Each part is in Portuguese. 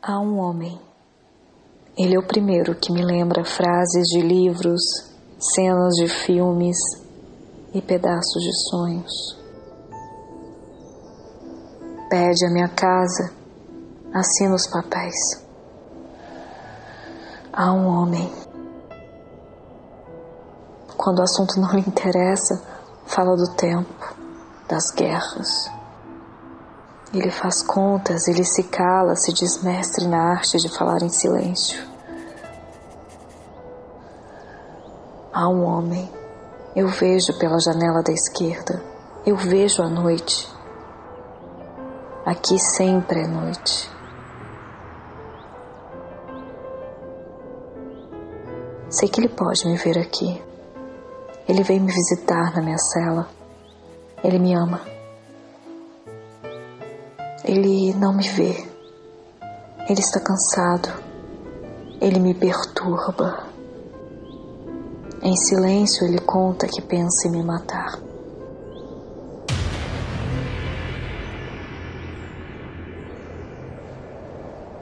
Há um homem. Ele é o primeiro que me lembra frases de livros, cenas de filmes e pedaços de sonhos. Pede a minha casa, assina os papéis. Há um homem. Quando o assunto não lhe interessa, fala do tempo, das guerras ele faz contas, ele se cala, se desmestre na arte de falar em silêncio. Há um homem. Eu vejo pela janela da esquerda. Eu vejo a noite. Aqui sempre é noite. Sei que ele pode me ver aqui. Ele vem me visitar na minha cela. Ele me ama. Ele não me vê. Ele está cansado. Ele me perturba. Em silêncio, ele conta que pensa em me matar.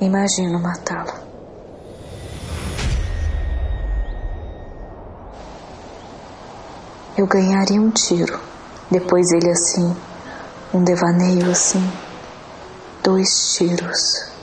Imagino matá-lo. Eu ganharia um tiro, depois ele assim, um devaneio assim dois tiros.